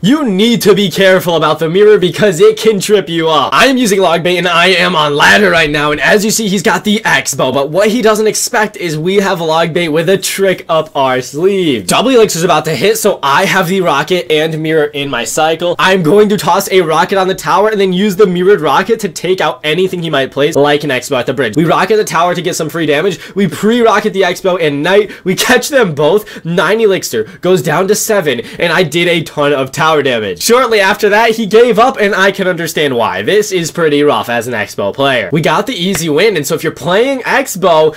you need to be careful about the mirror because it can trip you up. I am using Logbait and I am on ladder right now, and as you see, he's got the X-Bow, but what he doesn't expect is we have Logbait with a trick up our sleeve. Double Elix is about to hit, so I have the rocket and mirror in my cycle. I'm going to toss a rocket on the tower and then use the mirrored rocket to take out anything he might place, like an X-Bow at the bridge. We rocket the tower to get some free damage. We pre-rocket the X-Bow and Knight. We catch them both. 9 Elixir goes down to 7, and I did a ton of tower damage. Shortly after that, he gave up, and I can understand why. This is pretty rough as an X-Bow player. We got the easy win, and so if you're playing X-Bow,